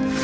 Podcast.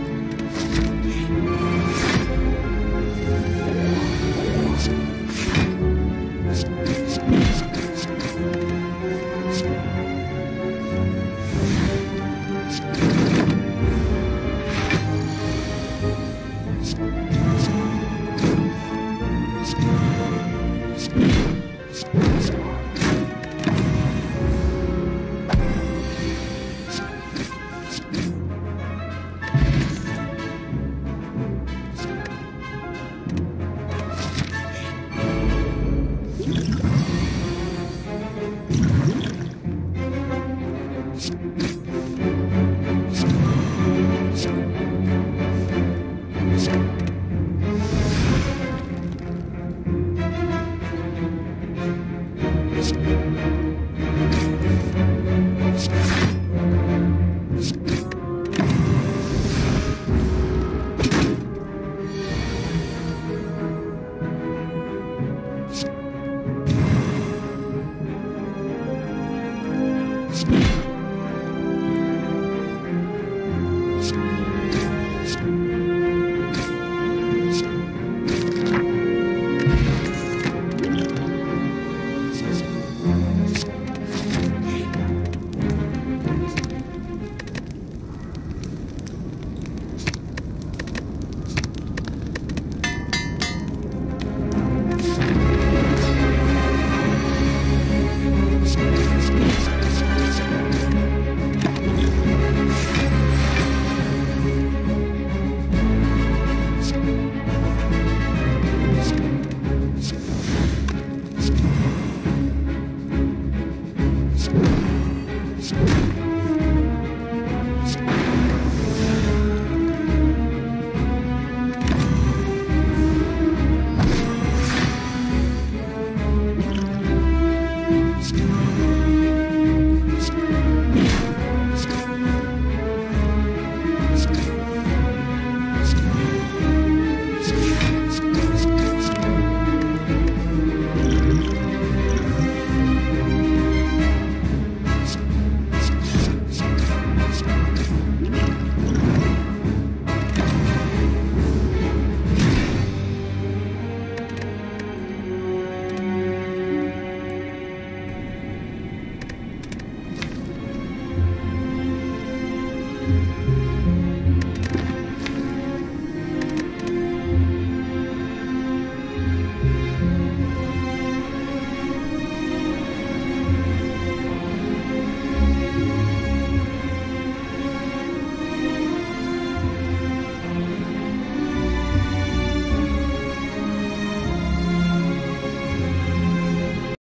Música